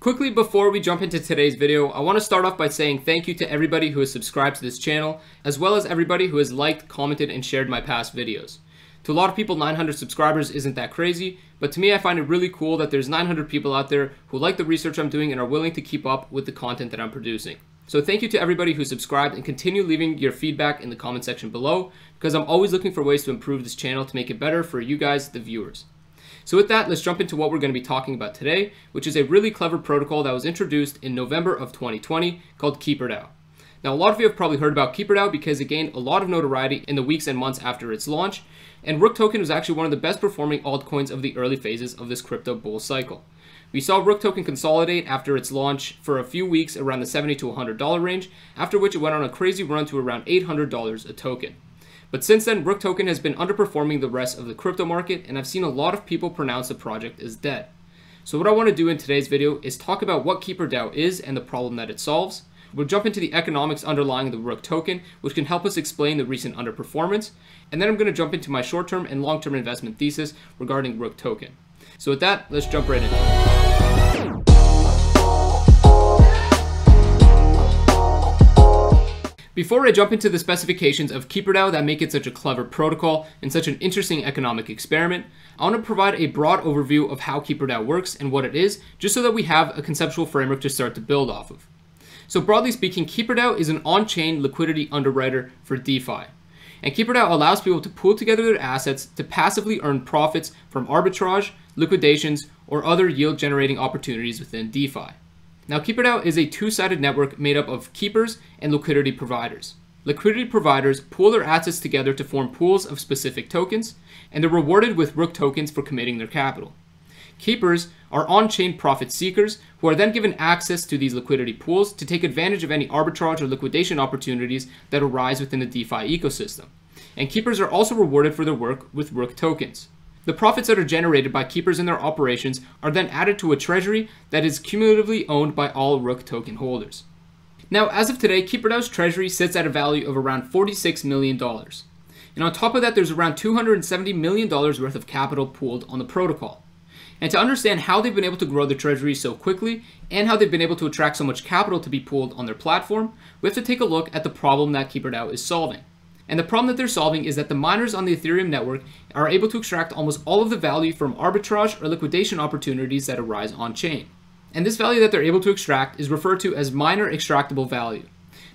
Quickly before we jump into today's video, I want to start off by saying thank you to everybody who has subscribed to this channel, as well as everybody who has liked, commented, and shared my past videos. To a lot of people, 900 subscribers isn't that crazy, but to me I find it really cool that there's 900 people out there who like the research I'm doing and are willing to keep up with the content that I'm producing. So thank you to everybody who subscribed and continue leaving your feedback in the comment section below, because I'm always looking for ways to improve this channel to make it better for you guys, the viewers. So with that, let's jump into what we're going to be talking about today, which is a really clever protocol that was introduced in November of 2020 called KeeperDAO. Now, a lot of you have probably heard about KeeperDAO because it gained a lot of notoriety in the weeks and months after its launch, and Rook Token was actually one of the best performing altcoins of the early phases of this crypto bull cycle. We saw Rook Token consolidate after its launch for a few weeks around the 70 to $100 range, after which it went on a crazy run to around $800 a token. But since then, Rook Token has been underperforming the rest of the crypto market, and I've seen a lot of people pronounce the project as dead. So what I want to do in today's video is talk about what KeeperDAO is and the problem that it solves. We'll jump into the economics underlying the Rook token, which can help us explain the recent underperformance, and then I'm going to jump into my short-term and long-term investment thesis regarding Rook token. So with that, let's jump right in. Before I jump into the specifications of KeeperDAO that make it such a clever protocol and such an interesting economic experiment, I want to provide a broad overview of how KeeperDAO works and what it is, just so that we have a conceptual framework to start to build off of. So broadly speaking, KeeperDAO is an on-chain liquidity underwriter for DeFi. And KeeperDAO allows people to pool together their assets to passively earn profits from arbitrage, liquidations, or other yield-generating opportunities within DeFi. Now, KeeperDAO is a two-sided network made up of keepers and liquidity providers. Liquidity providers pool their assets together to form pools of specific tokens, and they're rewarded with Rook tokens for committing their capital. Keepers are on-chain profit seekers who are then given access to these liquidity pools to take advantage of any arbitrage or liquidation opportunities that arise within the DeFi ecosystem. And keepers are also rewarded for their work with Rook tokens. The profits that are generated by keepers in their operations are then added to a treasury that is cumulatively owned by all Rook token holders. Now, as of today, KeeperDAO's treasury sits at a value of around $46 million. And on top of that, there's around $270 million worth of capital pooled on the protocol. And to understand how they've been able to grow the treasury so quickly and how they've been able to attract so much capital to be pooled on their platform, we have to take a look at the problem that KeeperDAO is solving. And the problem that they're solving is that the miners on the Ethereum network are able to extract almost all of the value from arbitrage or liquidation opportunities that arise on chain. And this value that they're able to extract is referred to as miner extractable value.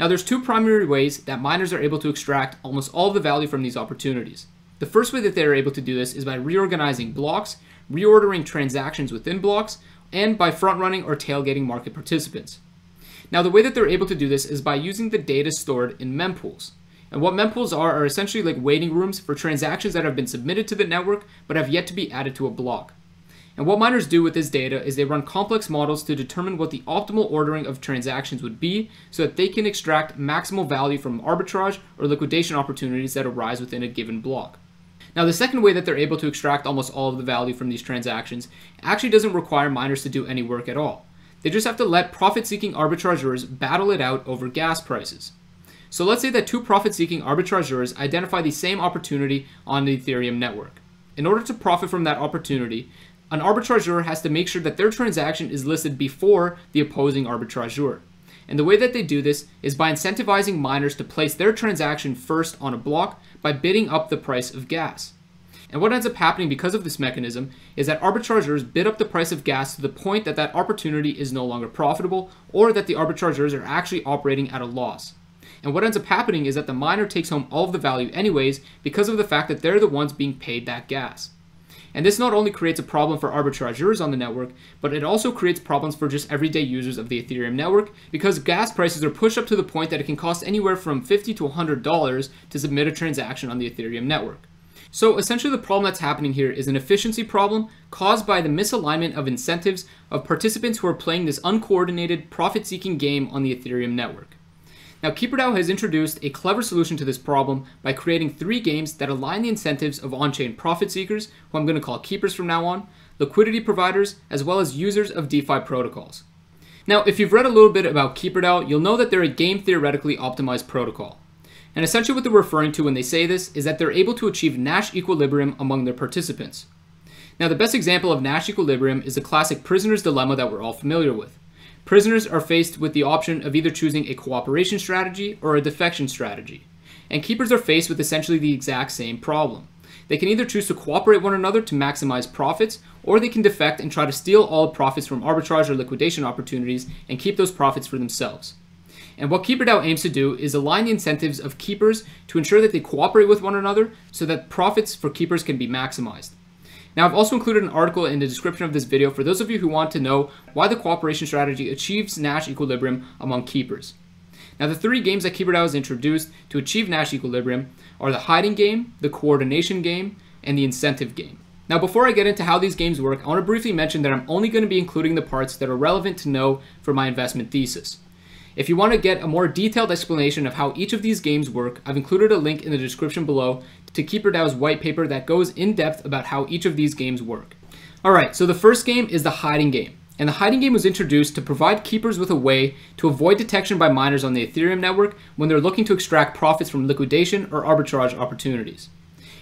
Now there's two primary ways that miners are able to extract almost all of the value from these opportunities. The first way that they're able to do this is by reorganizing blocks, reordering transactions within blocks, and by front-running or tailgating market participants. Now the way that they're able to do this is by using the data stored in mempools. And what mempools are are essentially like waiting rooms for transactions that have been submitted to the network but have yet to be added to a block. And what miners do with this data is they run complex models to determine what the optimal ordering of transactions would be so that they can extract maximal value from arbitrage or liquidation opportunities that arise within a given block. Now, the second way that they're able to extract almost all of the value from these transactions actually doesn't require miners to do any work at all. They just have to let profit seeking arbitrageurs battle it out over gas prices. So let's say that two profit-seeking arbitrageurs identify the same opportunity on the Ethereum network. In order to profit from that opportunity, an arbitrageur has to make sure that their transaction is listed before the opposing arbitrageur. And the way that they do this is by incentivizing miners to place their transaction first on a block by bidding up the price of gas. And what ends up happening because of this mechanism is that arbitrageurs bid up the price of gas to the point that that opportunity is no longer profitable or that the arbitrageurs are actually operating at a loss. And what ends up happening is that the miner takes home all of the value anyways because of the fact that they're the ones being paid that gas. And this not only creates a problem for arbitrageurs on the network, but it also creates problems for just everyday users of the Ethereum network because gas prices are pushed up to the point that it can cost anywhere from 50 to $100 to submit a transaction on the Ethereum network. So essentially the problem that's happening here is an efficiency problem caused by the misalignment of incentives of participants who are playing this uncoordinated profit-seeking game on the Ethereum network. Now, KeeperDAO has introduced a clever solution to this problem by creating three games that align the incentives of on-chain profit seekers, who I'm going to call keepers from now on, liquidity providers, as well as users of DeFi protocols. Now, if you've read a little bit about KeeperDAO, you'll know that they're a game theoretically optimized protocol. And essentially what they're referring to when they say this is that they're able to achieve Nash equilibrium among their participants. Now, the best example of Nash equilibrium is the classic prisoner's dilemma that we're all familiar with. Prisoners are faced with the option of either choosing a cooperation strategy or a defection strategy. And keepers are faced with essentially the exact same problem. They can either choose to cooperate one another to maximize profits, or they can defect and try to steal all profits from arbitrage or liquidation opportunities and keep those profits for themselves. And what KeeperDAO aims to do is align the incentives of keepers to ensure that they cooperate with one another so that profits for keepers can be maximized. Now, I've also included an article in the description of this video for those of you who want to know why the cooperation strategy achieves Nash equilibrium among keepers. Now, the three games that KeeperDAO has introduced to achieve Nash equilibrium are the hiding game, the coordination game, and the incentive game. Now, before I get into how these games work, I want to briefly mention that I'm only going to be including the parts that are relevant to know for my investment thesis. If you want to get a more detailed explanation of how each of these games work, I've included a link in the description below to KeeperDAO's white paper that goes in depth about how each of these games work. Alright, so the first game is the hiding game. And the hiding game was introduced to provide keepers with a way to avoid detection by miners on the Ethereum network when they're looking to extract profits from liquidation or arbitrage opportunities.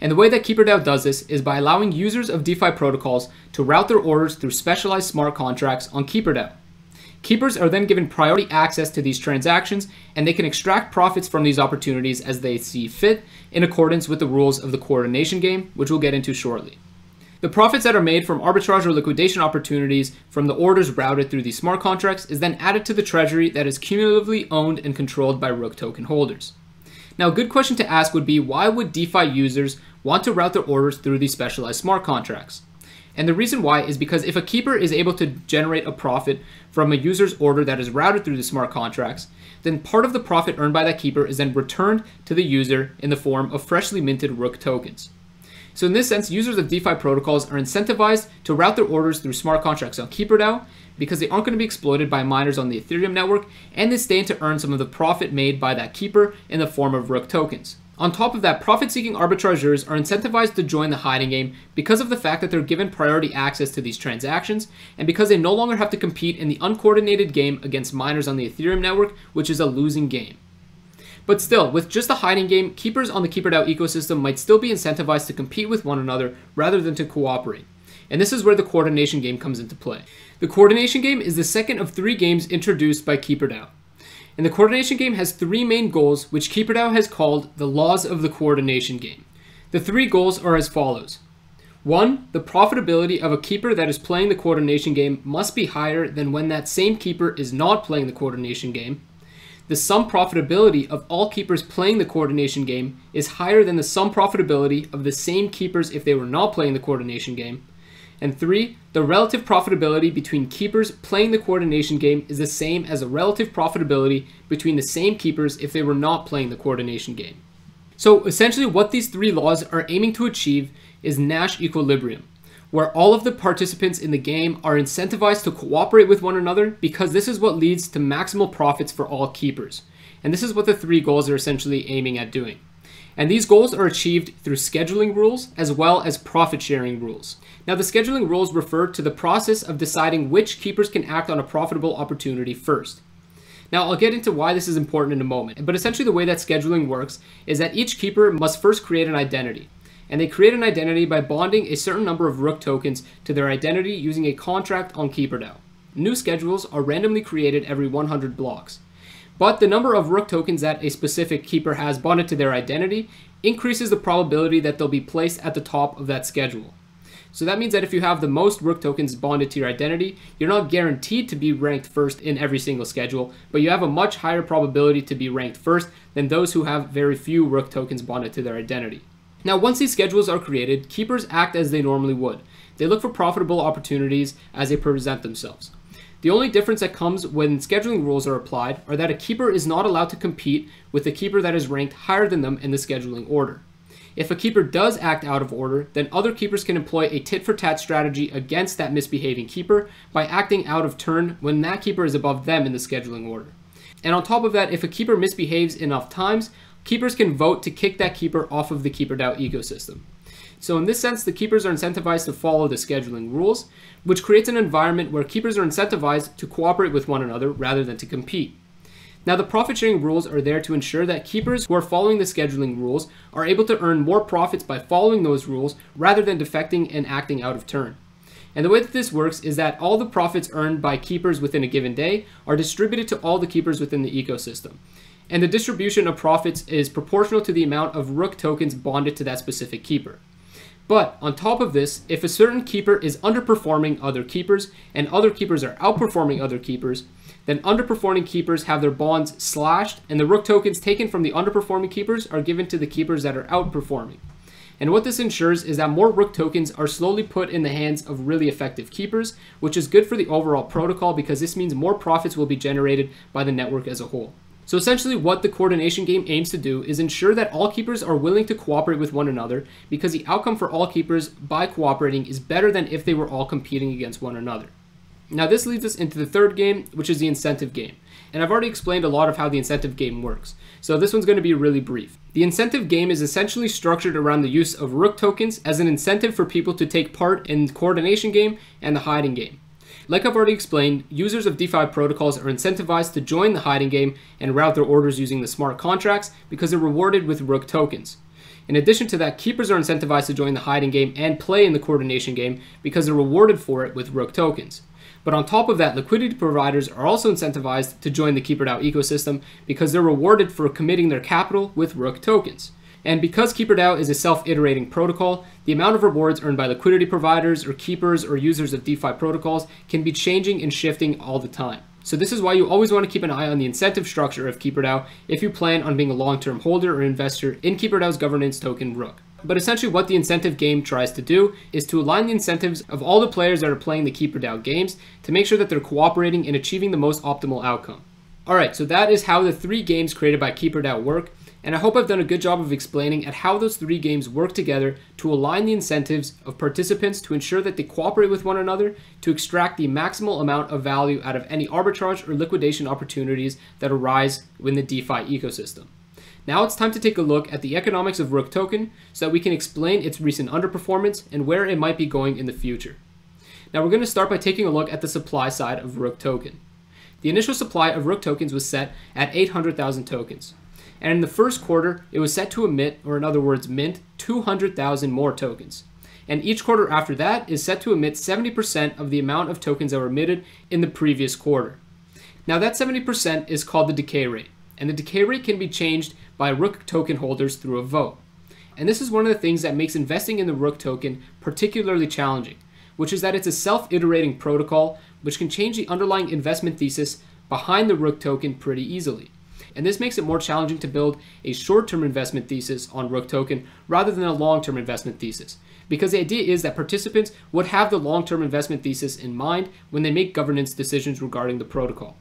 And the way that KeeperDAO does this is by allowing users of DeFi protocols to route their orders through specialized smart contracts on KeeperDAO. Keepers are then given priority access to these transactions, and they can extract profits from these opportunities as they see fit in accordance with the rules of the coordination game, which we'll get into shortly. The profits that are made from arbitrage or liquidation opportunities from the orders routed through these smart contracts is then added to the treasury that is cumulatively owned and controlled by Rook token holders. Now, a good question to ask would be why would DeFi users want to route their orders through these specialized smart contracts? And the reason why is because if a keeper is able to generate a profit from a user's order that is routed through the smart contracts, then part of the profit earned by that keeper is then returned to the user in the form of freshly minted Rook tokens. So in this sense, users of DeFi protocols are incentivized to route their orders through smart contracts on KeeperDAO because they aren't going to be exploited by miners on the Ethereum network and they stand to earn some of the profit made by that keeper in the form of Rook tokens. On top of that, profit-seeking arbitrageurs are incentivized to join the hiding game because of the fact that they're given priority access to these transactions, and because they no longer have to compete in the uncoordinated game against miners on the Ethereum network, which is a losing game. But still, with just the hiding game, keepers on the KeeperDAO ecosystem might still be incentivized to compete with one another rather than to cooperate. And this is where the coordination game comes into play. The coordination game is the second of three games introduced by KeeperDAO. And the coordination game has three main goals, which KeeperDAO has called the laws of the coordination game. The three goals are as follows. One, the profitability of a keeper that is playing the coordination game must be higher than when that same keeper is not playing the coordination game. The sum profitability of all keepers playing the coordination game is higher than the sum profitability of the same keepers if they were not playing the coordination game. And three, the relative profitability between keepers playing the coordination game is the same as the relative profitability between the same keepers if they were not playing the coordination game. So essentially what these three laws are aiming to achieve is Nash equilibrium, where all of the participants in the game are incentivized to cooperate with one another because this is what leads to maximal profits for all keepers. And this is what the three goals are essentially aiming at doing. And these goals are achieved through scheduling rules as well as profit sharing rules. Now, the scheduling rules refer to the process of deciding which keepers can act on a profitable opportunity first. Now, I'll get into why this is important in a moment, but essentially the way that scheduling works is that each keeper must first create an identity. And they create an identity by bonding a certain number of Rook tokens to their identity using a contract on KeeperDAO. New schedules are randomly created every 100 blocks. But the number of Rook tokens that a specific keeper has bonded to their identity increases the probability that they'll be placed at the top of that schedule. So that means that if you have the most Rook tokens bonded to your identity, you're not guaranteed to be ranked first in every single schedule, but you have a much higher probability to be ranked first than those who have very few Rook tokens bonded to their identity. Now, once these schedules are created, keepers act as they normally would. They look for profitable opportunities as they present themselves. The only difference that comes when scheduling rules are applied are that a keeper is not allowed to compete with a keeper that is ranked higher than them in the scheduling order. If a keeper does act out of order, then other keepers can employ a tit for tat strategy against that misbehaving keeper by acting out of turn when that keeper is above them in the scheduling order. And on top of that, if a keeper misbehaves enough times, keepers can vote to kick that keeper off of the KeeperDAO ecosystem. So in this sense, the keepers are incentivized to follow the scheduling rules, which creates an environment where keepers are incentivized to cooperate with one another rather than to compete. Now, the profit sharing rules are there to ensure that keepers who are following the scheduling rules are able to earn more profits by following those rules rather than defecting and acting out of turn. And the way that this works is that all the profits earned by keepers within a given day are distributed to all the keepers within the ecosystem. And the distribution of profits is proportional to the amount of Rook tokens bonded to that specific keeper. But on top of this, if a certain keeper is underperforming other keepers and other keepers are outperforming other keepers, then underperforming keepers have their bonds slashed and the Rook tokens taken from the underperforming keepers are given to the keepers that are outperforming. And what this ensures is that more Rook tokens are slowly put in the hands of really effective keepers, which is good for the overall protocol because this means more profits will be generated by the network as a whole. So essentially what the coordination game aims to do is ensure that all keepers are willing to cooperate with one another because the outcome for all keepers by cooperating is better than if they were all competing against one another. Now this leads us into the third game, which is the incentive game. And I've already explained a lot of how the incentive game works. So this one's going to be really brief. The incentive game is essentially structured around the use of Rook tokens as an incentive for people to take part in the coordination game and the hiding game. Like I've already explained, users of DeFi protocols are incentivized to join the hiding game and route their orders using the smart contracts because they're rewarded with Rook tokens. In addition to that, keepers are incentivized to join the hiding game and play in the coordination game because they're rewarded for it with Rook tokens. But on top of that, liquidity providers are also incentivized to join the KeeperDAO ecosystem because they're rewarded for committing their capital with Rook tokens. And because KeeperDAO is a self-iterating protocol, the amount of rewards earned by liquidity providers or keepers or users of DeFi protocols can be changing and shifting all the time. So this is why you always want to keep an eye on the incentive structure of KeeperDAO if you plan on being a long-term holder or investor in KeeperDAO's governance token Rook. But essentially what the incentive game tries to do is to align the incentives of all the players that are playing the KeeperDAO games to make sure that they're cooperating and achieving the most optimal outcome. Alright, so that is how the three games created by KeeperDAO work, and I hope I've done a good job of explaining at how those three games work together to align the incentives of participants to ensure that they cooperate with one another to extract the maximal amount of value out of any arbitrage or liquidation opportunities that arise in the DeFi ecosystem. Now it's time to take a look at the economics of Rook token so that we can explain its recent underperformance and where it might be going in the future. Now we're going to start by taking a look at the supply side of Rook token. The initial supply of Rook tokens was set at 800,000 tokens. And in the first quarter, it was set to emit, or in other words, mint, 200,000 more tokens. And each quarter after that is set to emit 70% of the amount of tokens that were emitted in the previous quarter. Now that 70% is called the decay rate and the decay rate can be changed by Rook token holders through a vote. And this is one of the things that makes investing in the Rook token particularly challenging, which is that it's a self-iterating protocol which can change the underlying investment thesis behind the Rook token pretty easily. And this makes it more challenging to build a short-term investment thesis on Rook token rather than a long-term investment thesis. Because the idea is that participants would have the long-term investment thesis in mind when they make governance decisions regarding the protocol.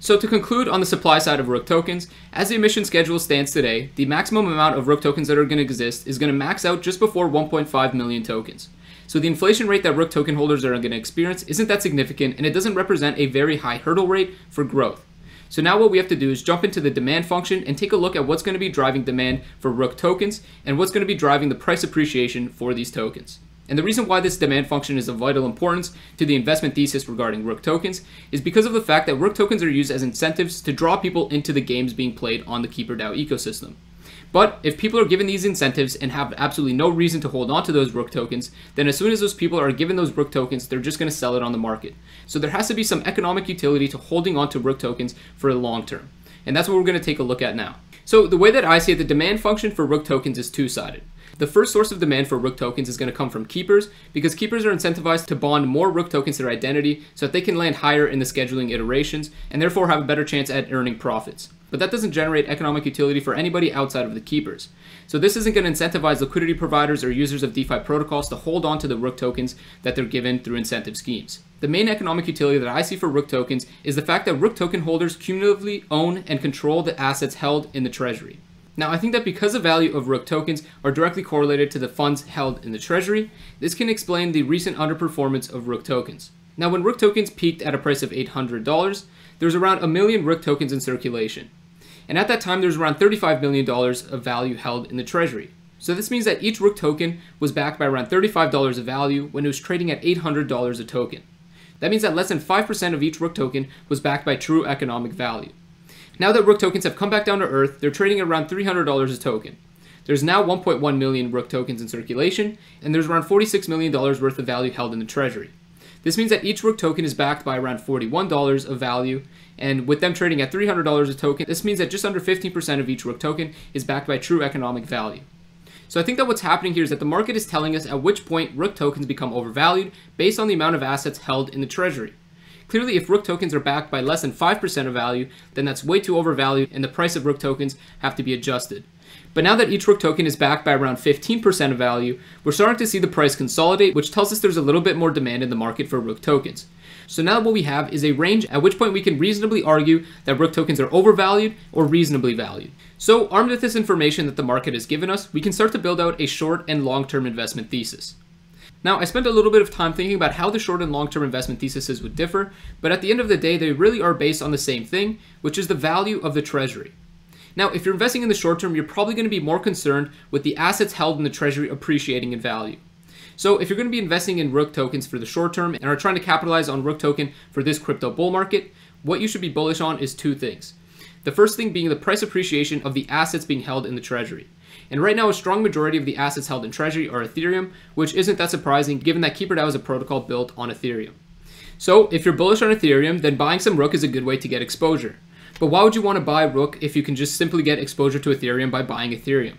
So to conclude on the supply side of Rook tokens, as the emission schedule stands today, the maximum amount of Rook tokens that are going to exist is going to max out just before 1.5 million tokens. So the inflation rate that Rook token holders are going to experience isn't that significant and it doesn't represent a very high hurdle rate for growth. So now what we have to do is jump into the demand function and take a look at what's going to be driving demand for Rook tokens and what's going to be driving the price appreciation for these tokens. And the reason why this demand function is of vital importance to the investment thesis regarding Rook tokens is because of the fact that Rook tokens are used as incentives to draw people into the games being played on the KeeperDAO ecosystem. But if people are given these incentives and have absolutely no reason to hold on to those Rook tokens, then as soon as those people are given those Rook tokens, they're just going to sell it on the market. So there has to be some economic utility to holding on to Rook tokens for the long term. And that's what we're going to take a look at now. So the way that I see it, the demand function for Rook tokens is two-sided. The first source of demand for Rook tokens is going to come from keepers because keepers are incentivized to bond more Rook tokens to their identity so that they can land higher in the scheduling iterations and therefore have a better chance at earning profits. But that doesn't generate economic utility for anybody outside of the keepers. So this isn't going to incentivize liquidity providers or users of DeFi protocols to hold on to the Rook tokens that they're given through incentive schemes. The main economic utility that I see for Rook tokens is the fact that Rook token holders cumulatively own and control the assets held in the treasury. Now, I think that because the value of Rook tokens are directly correlated to the funds held in the treasury, this can explain the recent underperformance of Rook tokens. Now, when Rook tokens peaked at a price of $800, there was around a million Rook tokens in circulation. And at that time, there was around $35 million of value held in the treasury. So this means that each Rook token was backed by around $35 of value when it was trading at $800 a token. That means that less than 5% of each Rook token was backed by true economic value. Now that Rook tokens have come back down to earth, they're trading at around $300 a token. There's now 1.1 million Rook tokens in circulation, and there's around $46 million worth of value held in the treasury. This means that each Rook token is backed by around $41 of value, and with them trading at $300 a token, this means that just under 15% of each Rook token is backed by true economic value. So I think that what's happening here is that the market is telling us at which point Rook tokens become overvalued based on the amount of assets held in the treasury. Clearly, if Rook tokens are backed by less than 5% of value, then that's way too overvalued and the price of Rook tokens have to be adjusted. But now that each Rook token is backed by around 15% of value, we're starting to see the price consolidate, which tells us there's a little bit more demand in the market for Rook tokens. So now what we have is a range at which point we can reasonably argue that Rook tokens are overvalued or reasonably valued. So armed with this information that the market has given us, we can start to build out a short and long-term investment thesis. Now, I spent a little bit of time thinking about how the short and long term investment theses would differ, but at the end of the day, they really are based on the same thing, which is the value of the treasury. Now, if you're investing in the short term, you're probably going to be more concerned with the assets held in the treasury appreciating in value. So, if you're going to be investing in Rook tokens for the short term and are trying to capitalize on Rook token for this crypto bull market, what you should be bullish on is two things. The first thing being the price appreciation of the assets being held in the treasury. And right now, a strong majority of the assets held in treasury are Ethereum, which isn't that surprising given that KeeperDAO is a protocol built on Ethereum. So, if you're bullish on Ethereum, then buying some Rook is a good way to get exposure. But why would you want to buy Rook if you can just simply get exposure to Ethereum by buying Ethereum?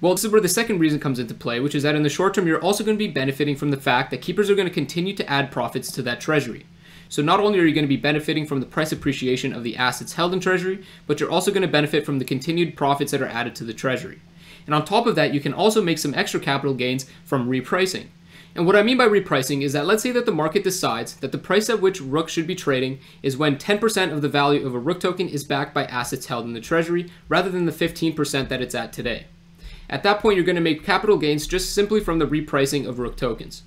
Well, this is where the second reason comes into play, which is that in the short term, you're also going to be benefiting from the fact that keepers are going to continue to add profits to that treasury. So not only are you going to be benefiting from the price appreciation of the assets held in treasury, but you're also going to benefit from the continued profits that are added to the treasury. And on top of that, you can also make some extra capital gains from repricing. And what I mean by repricing is that let's say that the market decides that the price at which Rook should be trading is when 10% of the value of a Rook token is backed by assets held in the treasury rather than the 15% that it's at today. At that point, you're going to make capital gains just simply from the repricing of Rook tokens.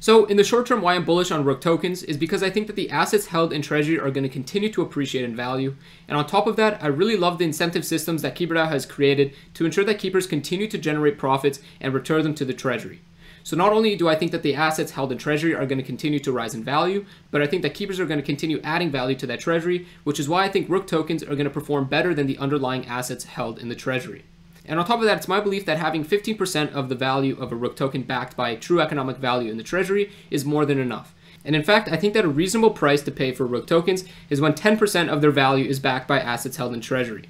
So in the short term, why I'm bullish on Rook tokens is because I think that the assets held in Treasury are going to continue to appreciate in value. And on top of that, I really love the incentive systems that KeeperDAO has created to ensure that keepers continue to generate profits and return them to the Treasury. So not only do I think that the assets held in treasury are going to continue to rise in value, but I think that keepers are going to continue adding value to that treasury, which is why I think Rook tokens are going to perform better than the underlying assets held in the treasury. And on top of that, it's my belief that having 15% of the value of a Rook token backed by true economic value in the treasury is more than enough. And in fact, I think that a reasonable price to pay for Rook tokens is when 10% of their value is backed by assets held in treasury.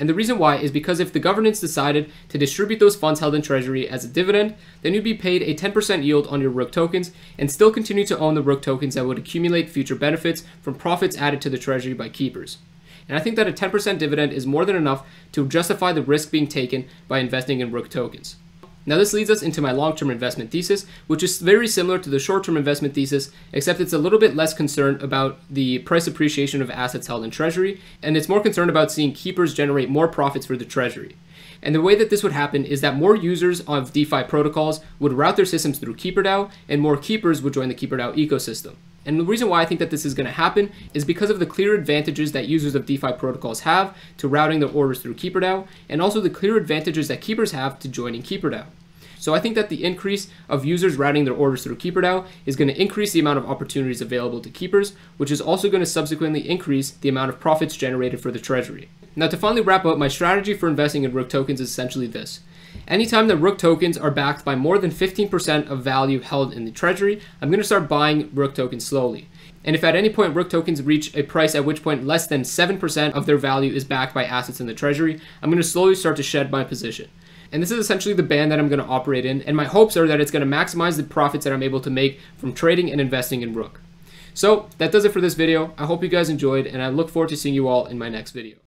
And the reason why is because if the governance decided to distribute those funds held in treasury as a dividend, then you'd be paid a 10% yield on your Rook tokens and still continue to own the Rook tokens that would accumulate future benefits from profits added to the treasury by keepers. And I think that a 10% dividend is more than enough to justify the risk being taken by investing in Rook tokens. Now this leads us into my long-term investment thesis, which is very similar to the short-term investment thesis, except it's a little bit less concerned about the price appreciation of assets held in treasury, and it's more concerned about seeing keepers generate more profits for the treasury. And the way that this would happen is that more users of DeFi protocols would route their systems through KeeperDAO, and more keepers would join the KeeperDAO ecosystem. And the reason why I think that this is going to happen is because of the clear advantages that users of DeFi protocols have to routing their orders through KeeperDAO, and also the clear advantages that keepers have to joining KeeperDAO. So I think that the increase of users routing their orders through KeeperDAO is going to increase the amount of opportunities available to keepers, which is also going to subsequently increase the amount of profits generated for the treasury. Now to finally wrap up, my strategy for investing in Rook tokens is essentially this. Anytime the Rook tokens are backed by more than 15% of value held in the treasury, I'm going to start buying Rook tokens slowly. And if at any point Rook tokens reach a price at which point less than 7% of their value is backed by assets in the treasury, I'm going to slowly start to shed my position. And this is essentially the band that I'm going to operate in, and my hopes are that it's going to maximize the profits that I'm able to make from trading and investing in Rook. So that does it for this video. I hope you guys enjoyed, and I look forward to seeing you all in my next video.